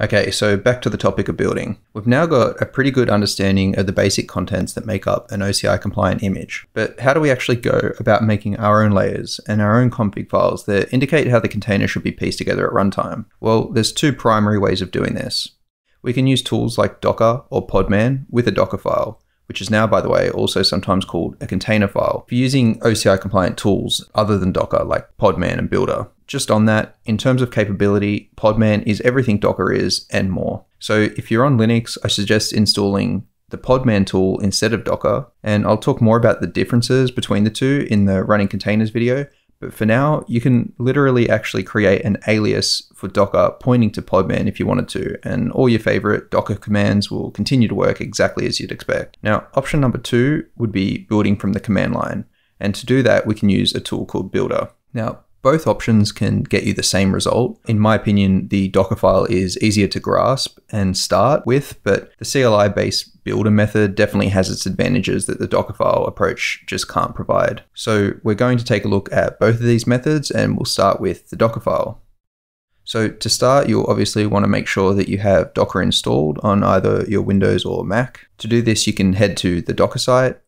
Okay, so back to the topic of building. We've now got a pretty good understanding of the basic contents that make up an OCI compliant image. But how do we actually go about making our own layers and our own config files that indicate how the container should be pieced together at runtime? Well, there's two primary ways of doing this. We can use tools like Docker or Podman with a Docker file, which is now, by the way, also sometimes called a container file, for using OCI compliant tools other than Docker like Podman and Buildah. Just on that, in terms of capability, Podman is everything Docker is and more. So if you're on Linux, I suggest installing the Podman tool instead of Docker, and I'll talk more about the differences between the two in the running containers video. But for now, you can literally actually create an alias for Docker pointing to Podman if you wanted to, and all your favorite Docker commands will continue to work exactly as you'd expect. Now, option number two would be building from the command line. And to do that, we can use a tool called Buildah. Now, both options can get you the same result. In my opinion, the Docker file is easier to grasp and start with, but the CLI based Buildah method definitely has its advantages that the Dockerfile approach just can't provide. So we're going to take a look at both of these methods and we'll start with the Dockerfile. So to start, you'll obviously want to make sure that you have Docker installed on either your Windows or Mac. To do this, you can head to the Docker site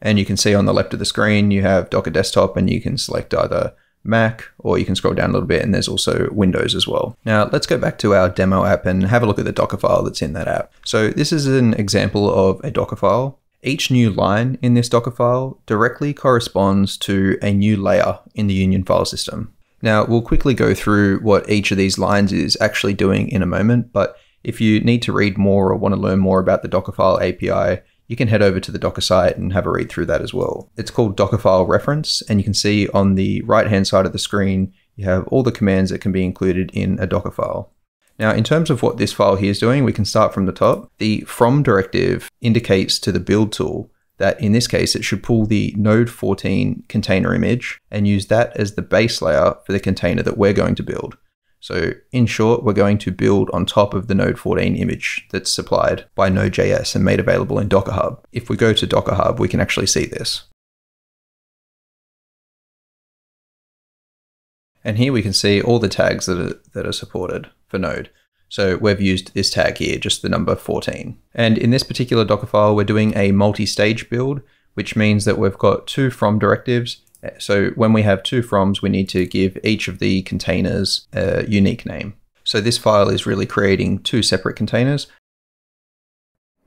and you can see on the left of the screen, you have Docker Desktop and you can select either Mac or you can scroll down a little bit and there's also Windows as well. Now let's go back to our demo app and have a look at the Docker file that's in that app. So this is an example of a Docker file. Each new line in this Docker file directly corresponds to a new layer in the Union file system. Now we'll quickly go through what each of these lines is actually doing in a moment, but if you need to read more or want to learn more about the Dockerfile API, you can head over to the Docker site and have a read through that as well. It's called Dockerfile reference, and you can see on the right hand side of the screen, you have all the commands that can be included in a Docker file. Now, in terms of what this file here is doing, we can start from the top. The from directive indicates to the build tool that in this case, it should pull the node 14 container image and use that as the base layer for the container that we're going to build. So in short, we're going to build on top of the Node 14 image that's supplied by Node.js and made available in Docker Hub. If we go to Docker Hub, we can actually see this. And here we can see all the tags that are, that are supported for Node. So we've used this tag here, just the number 14. And in this particular Docker file, we're doing a multi-stage build, which means that we've got two from directives so when we have two froms, we need to give each of the containers a unique name. So this file is really creating two separate containers.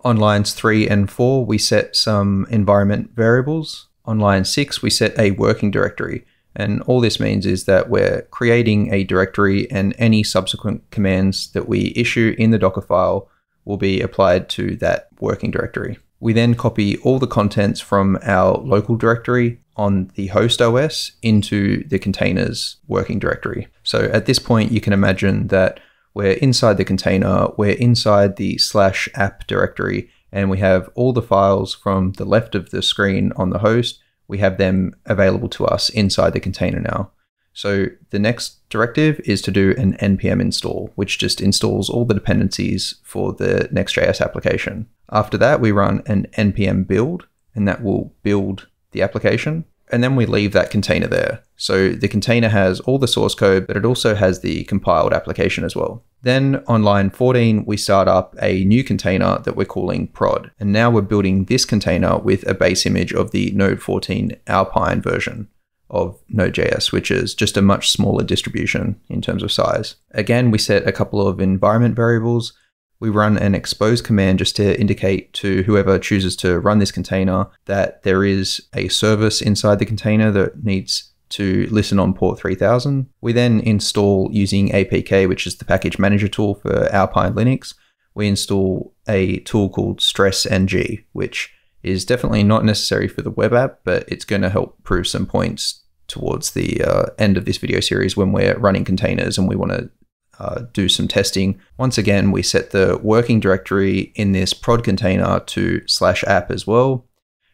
On lines 3 and 4, we set some environment variables. On line 6, we set a working directory. And all this means is that we're creating a directory and any subsequent commands that we issue in the Docker file will be applied to that working directory. We then copy all the contents from our local directory on the host OS into the containers working directory. So at this point, you can imagine that we're inside the container, we're inside the slash app directory, and we have all the files from the left of the screen on the host. We have them available to us inside the container now. So the next directive is to do an npm install, which just installs all the dependencies for the Next.js application. After that, we run an npm build, and that will build the application. And then we leave that container there. So the container has all the source code, but it also has the compiled application as well. Then on line 14, we start up a new container that we're calling prod. And now we're building this container with a base image of the Node 14 Alpine version of Node.js, which is just a much smaller distribution in terms of size. Again, we set a couple of environment variables we run an expose command just to indicate to whoever chooses to run this container that there is a service inside the container that needs to listen on port 3000. We then install using APK, which is the package manager tool for Alpine Linux. We install a tool called StressNG, which is definitely not necessary for the web app, but it's going to help prove some points towards the uh, end of this video series when we're running containers and we want to uh, do some testing. Once again, we set the working directory in this prod container to slash app as well.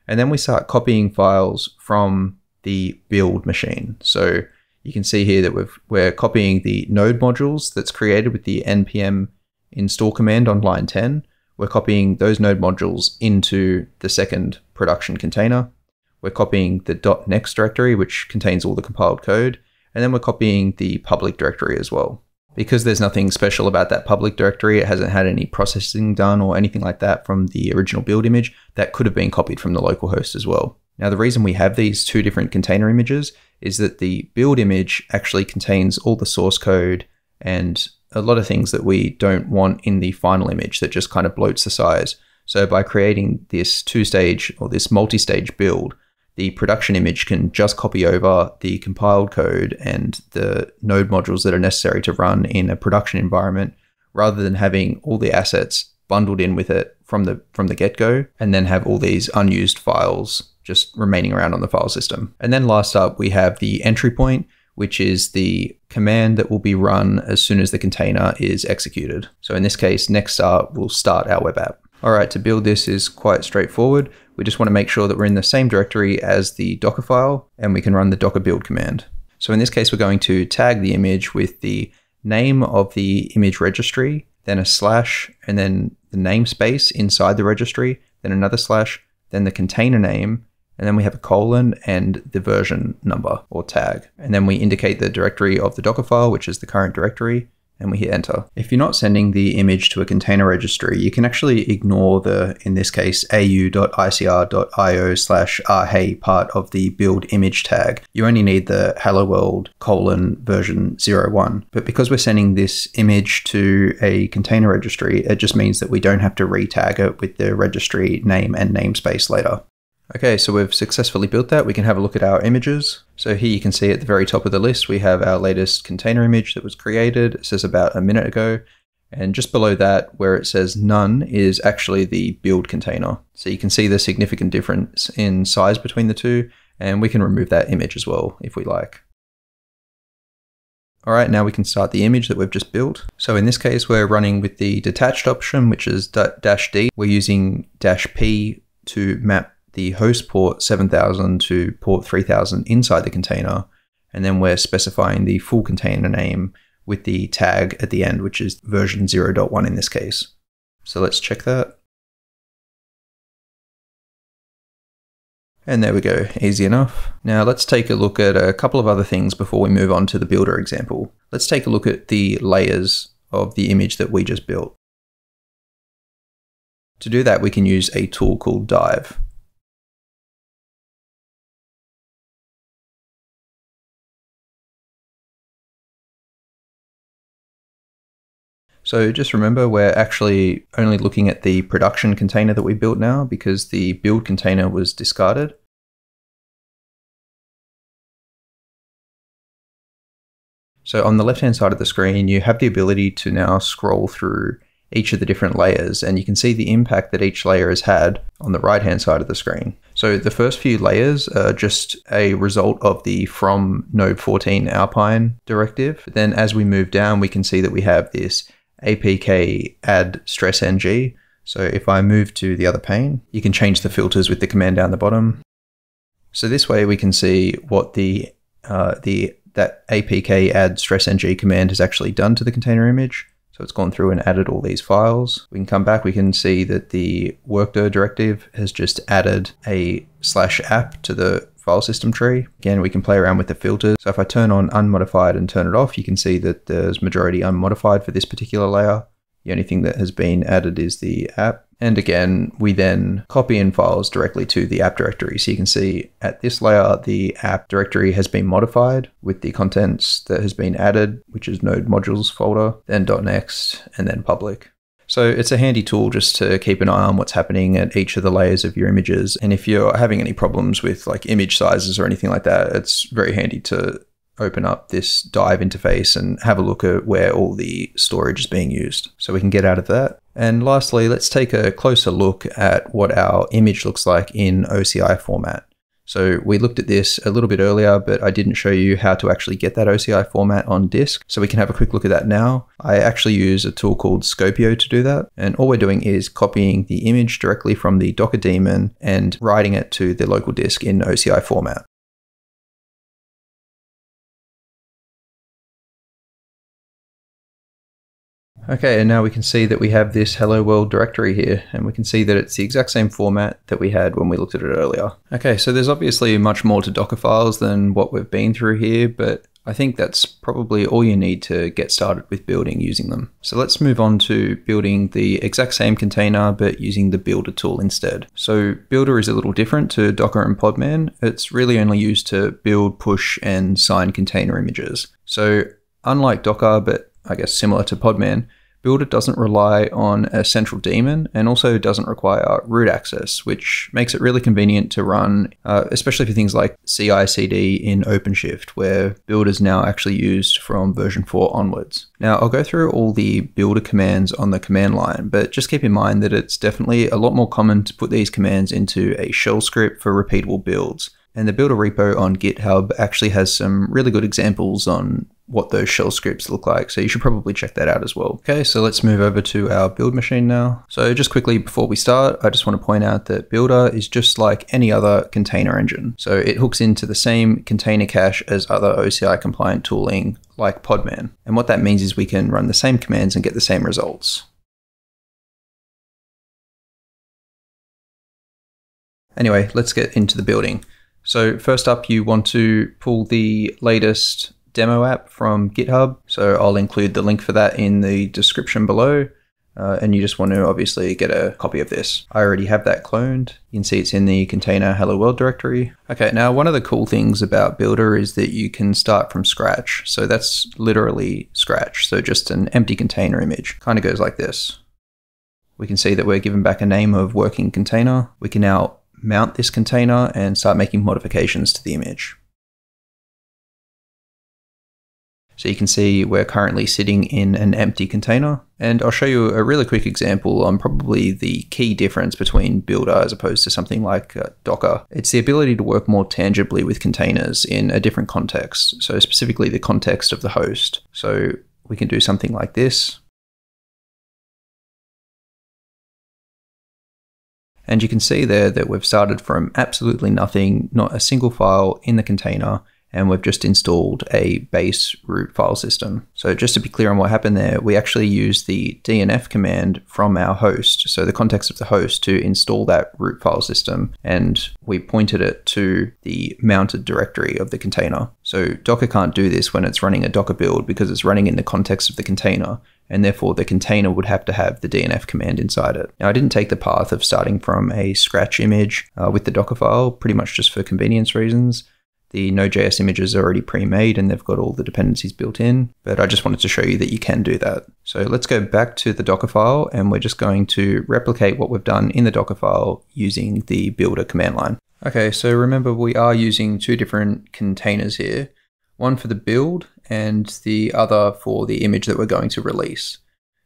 And then we start copying files from the build machine. So you can see here that we we're copying the node modules that's created with the npm install command on line 10. We're copying those node modules into the second production container. We're copying the .next directory, which contains all the compiled code. And then we're copying the public directory as well. Because there's nothing special about that public directory, it hasn't had any processing done or anything like that from the original build image, that could have been copied from the local host as well. Now, the reason we have these two different container images is that the build image actually contains all the source code and a lot of things that we don't want in the final image that just kind of bloats the size. So by creating this two-stage or this multi-stage build, the production image can just copy over the compiled code and the node modules that are necessary to run in a production environment rather than having all the assets bundled in with it from the from the get-go and then have all these unused files just remaining around on the file system. And then last up we have the entry point which is the command that will be run as soon as the container is executed. So in this case, next start will start our web app. All right, to build this is quite straightforward. We just want to make sure that we're in the same directory as the Docker file and we can run the docker build command. So in this case, we're going to tag the image with the name of the image registry, then a slash, and then the namespace inside the registry, then another slash, then the container name, and then we have a colon and the version number or tag. And then we indicate the directory of the Docker file, which is the current directory, and we hit enter. If you're not sending the image to a container registry, you can actually ignore the, in this case, au.icr.io slash rhey part of the build image tag. You only need the hello world colon version 01. But because we're sending this image to a container registry, it just means that we don't have to retag it with the registry name and namespace later. Okay, so we've successfully built that. We can have a look at our images. So here you can see at the very top of the list, we have our latest container image that was created. It says about a minute ago. And just below that, where it says none, is actually the build container. So you can see the significant difference in size between the two, and we can remove that image as well if we like. All right, now we can start the image that we've just built. So in this case, we're running with the detached option, which is dash D. We're using dash P to map the host port 7000 to port 3000 inside the container, and then we're specifying the full container name with the tag at the end, which is version 0.1 in this case. So let's check that. And there we go, easy enough. Now let's take a look at a couple of other things before we move on to the Buildah example. Let's take a look at the layers of the image that we just built. To do that, we can use a tool called Dive. So just remember, we're actually only looking at the production container that we built now because the build container was discarded. So on the left-hand side of the screen, you have the ability to now scroll through each of the different layers and you can see the impact that each layer has had on the right-hand side of the screen. So the first few layers are just a result of the from node 14 Alpine directive. Then as we move down, we can see that we have this apk add stress ng. So if I move to the other pane, you can change the filters with the command down the bottom. So this way we can see what the uh, the that apk add stress ng command has actually done to the container image. So it's gone through and added all these files. We can come back, we can see that the workdir directive has just added a slash app to the file system tree. Again, we can play around with the filters. So if I turn on unmodified and turn it off, you can see that there's majority unmodified for this particular layer. The only thing that has been added is the app. And again, we then copy in files directly to the app directory. So you can see at this layer, the app directory has been modified with the contents that has been added, which is node modules folder, then .next, and then public. So it's a handy tool just to keep an eye on what's happening at each of the layers of your images. And if you're having any problems with like image sizes or anything like that, it's very handy to open up this dive interface and have a look at where all the storage is being used. So we can get out of that. And lastly, let's take a closer look at what our image looks like in OCI format. So we looked at this a little bit earlier, but I didn't show you how to actually get that OCI format on disk. So we can have a quick look at that now. I actually use a tool called Skopeo to do that. And all we're doing is copying the image directly from the Docker daemon and writing it to the local disk in OCI format. Okay, and now we can see that we have this hello world directory here, and we can see that it's the exact same format that we had when we looked at it earlier. Okay, so there's obviously much more to Docker files than what we've been through here, but I think that's probably all you need to get started with building using them. So let's move on to building the exact same container but using the Buildah tool instead. So Buildah is a little different to Docker and Podman. It's really only used to build, push, and sign container images. So unlike Docker, but I guess similar to Podman, Buildah doesn't rely on a central daemon and also doesn't require root access, which makes it really convenient to run, uh, especially for things like CI CD in OpenShift, where Buildah is now actually used from version 4 onwards. Now, I'll go through all the Buildah commands on the command line, but just keep in mind that it's definitely a lot more common to put these commands into a shell script for repeatable builds. And the Buildah repo on GitHub actually has some really good examples on what those shell scripts look like. So you should probably check that out as well. Okay, so let's move over to our build machine now. So just quickly before we start, I just want to point out that Buildah is just like any other container engine. So it hooks into the same container cache as other OCI compliant tooling like Podman. And what that means is we can run the same commands and get the same results. Anyway, let's get into the building. So first up, you want to pull the latest demo app from GitHub. So I'll include the link for that in the description below. Uh, and you just want to obviously get a copy of this. I already have that cloned. You can see it's in the container hello world directory. Okay, now one of the cool things about Buildah is that you can start from scratch. So that's literally scratch. So just an empty container image. Kind of goes like this. We can see that we're given back a name of working container. We can now mount this container and start making modifications to the image. So you can see we're currently sitting in an empty container. And I'll show you a really quick example on probably the key difference between Buildah as opposed to something like uh, Docker. It's the ability to work more tangibly with containers in a different context. So specifically the context of the host. So we can do something like this. And you can see there that we've started from absolutely nothing, not a single file in the container, and we've just installed a base root file system. So just to be clear on what happened there, we actually used the DNF command from our host, so the context of the host to install that root file system, and we pointed it to the mounted directory of the container. So Docker can't do this when it's running a Docker build because it's running in the context of the container, and therefore the container would have to have the DNF command inside it. Now I didn't take the path of starting from a scratch image uh, with the Docker file, pretty much just for convenience reasons. The Node.js images are already pre-made and they've got all the dependencies built in, but I just wanted to show you that you can do that. So let's go back to the Docker file and we're just going to replicate what we've done in the Docker file using the Buildah command line. Okay, so remember we are using two different containers here, one for the build and the other for the image that we're going to release.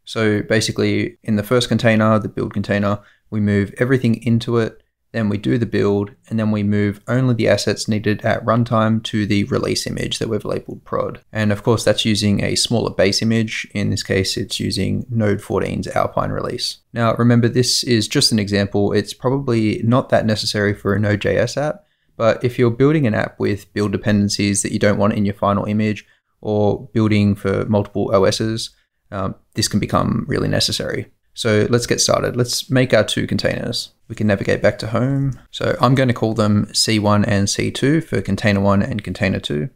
So basically in the first container, the build container, we move everything into it then we do the build, and then we move only the assets needed at runtime to the release image that we've labeled prod. And of course, that's using a smaller base image. In this case, it's using Node 14's Alpine release. Now, remember, this is just an example. It's probably not that necessary for a Node.js app, but if you're building an app with build dependencies that you don't want in your final image, or building for multiple OSs, um, this can become really necessary. So let's get started. Let's make our two containers. We can navigate back to home. So I'm going to call them C1 and C2 for container 1 and container 2.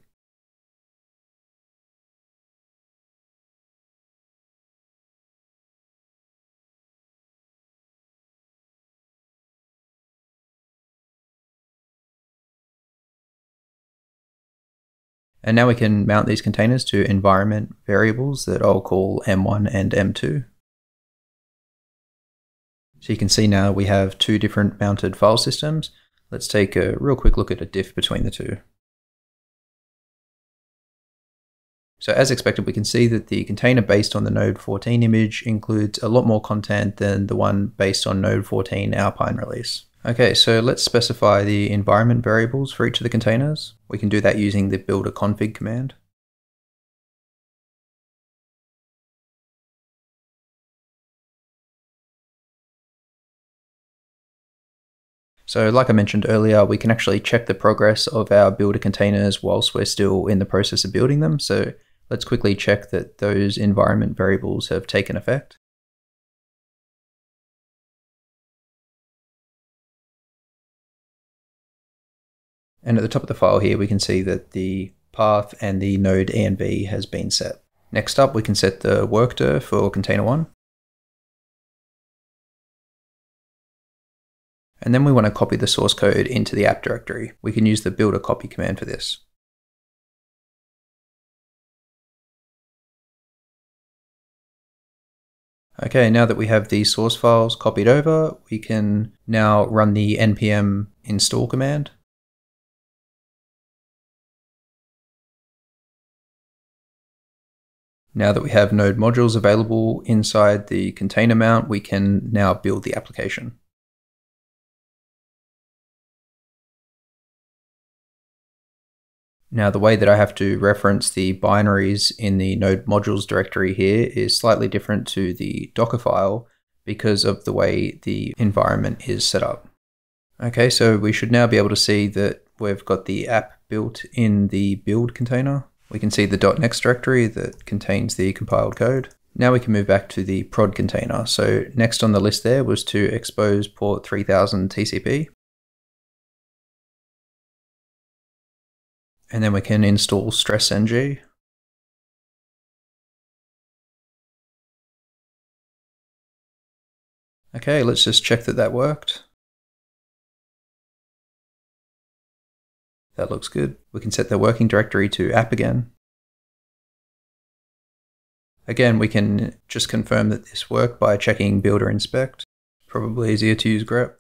And now we can mount these containers to environment variables that I'll call M1 and M2. So you can see now we have two different mounted file systems. Let's take a real quick look at a diff between the two. So as expected, we can see that the container based on the Node 14 image includes a lot more content than the one based on Node 14 Alpine release. Okay, so let's specify the environment variables for each of the containers. We can do that using the buildah config command. So like I mentioned earlier, we can actually check the progress of our Buildah containers whilst we're still in the process of building them. So let's quickly check that those environment variables have taken effect. And at the top of the file here, we can see that the path and the node env has been set. Next up, we can set the workdir for container one. And then we want to copy the source code into the app directory. We can use the buildah copy command for this. Okay, now that we have the source files copied over, we can now run the npm install command. Now that we have node modules available inside the container mount, we can now build the application. Now, the way that I have to reference the binaries in the node modules directory here is slightly different to the Docker file because of the way the environment is set up. Okay, so we should now be able to see that we've got the app built in the build container. We can see the .next directory that contains the compiled code. Now we can move back to the prod container. So next on the list there was to expose port 3000 TCP. And then we can install stressng. Okay, let's just check that that worked. That looks good. We can set the working directory to app again. Again, we can just confirm that this worked by checking buildah inspect. Probably easier to use grep.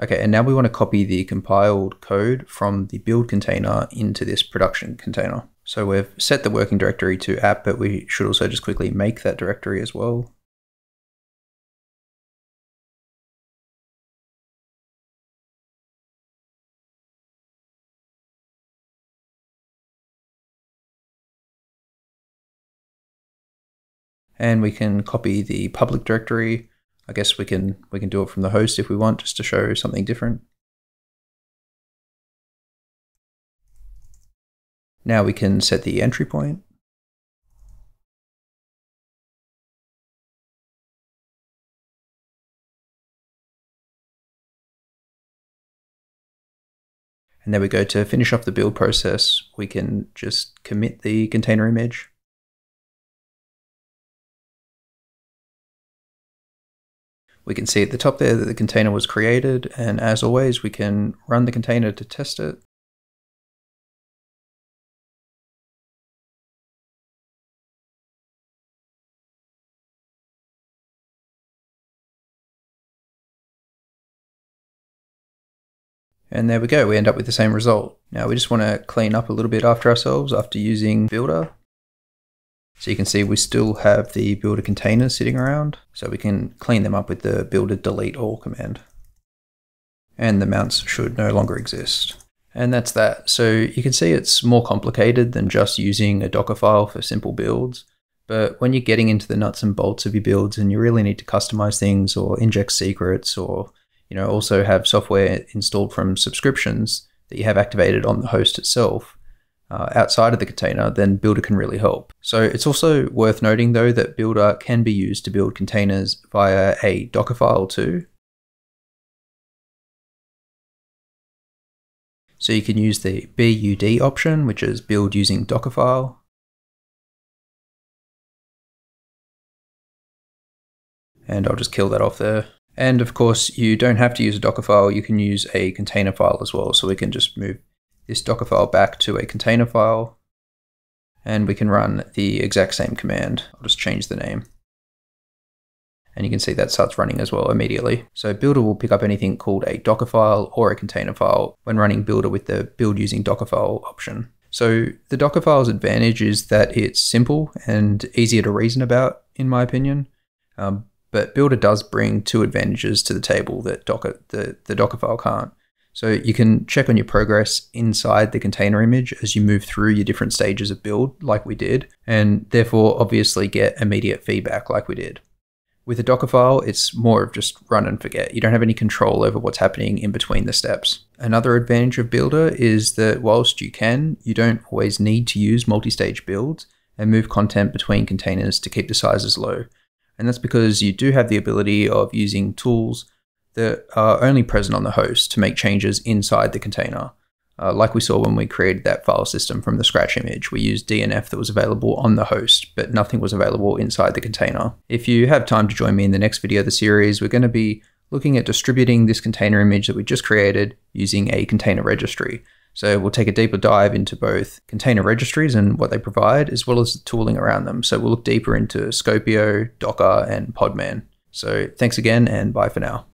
Okay, and now we want to copy the compiled code from the build container into this production container. So we've set the working directory to app, but we should also just quickly make that directory as well. And we can copy the public directory I guess we can we can do it from the host if we want, just to show something different. Now we can set the entry point. And there we go to finish off the build process. We can just commit the container image. We can see at the top there that the container was created, and as always, we can run the container to test it. And there we go, we end up with the same result. Now we just want to clean up a little bit after ourselves after using Buildah. So you can see we still have the Buildah containers sitting around. So we can clean them up with the buildah delete all command. And the mounts should no longer exist. And that's that. So you can see it's more complicated than just using a Docker file for simple builds. But when you're getting into the nuts and bolts of your builds and you really need to customize things or inject secrets or you know also have software installed from subscriptions that you have activated on the host itself, uh, outside of the container, then Buildah can really help. So it's also worth noting though that Buildah can be used to build containers via a Docker file too. So you can use the BUD option, which is build using Dockerfile. And I'll just kill that off there. And of course, you don't have to use a Docker file, you can use a container file as well. So we can just move this Docker file back to a container file, and we can run the exact same command. I'll just change the name. And you can see that starts running as well immediately. So Buildah will pick up anything called a Docker file or a container file when running Buildah with the build using Docker file option. So the Docker file's advantage is that it's simple and easier to reason about, in my opinion. Um, but Buildah does bring two advantages to the table that Docker the, the Docker file can't. So you can check on your progress inside the container image as you move through your different stages of build like we did, and therefore obviously get immediate feedback like we did. With a Docker file, it's more of just run and forget. You don't have any control over what's happening in between the steps. Another advantage of Buildah is that whilst you can, you don't always need to use multi-stage builds and move content between containers to keep the sizes low. And that's because you do have the ability of using tools that are only present on the host to make changes inside the container. Uh, like we saw when we created that file system from the Scratch image, we used DNF that was available on the host, but nothing was available inside the container. If you have time to join me in the next video of the series, we're going to be looking at distributing this container image that we just created using a container registry. So we'll take a deeper dive into both container registries and what they provide, as well as the tooling around them. So we'll look deeper into Skopeo, Docker, and Podman. So thanks again, and bye for now.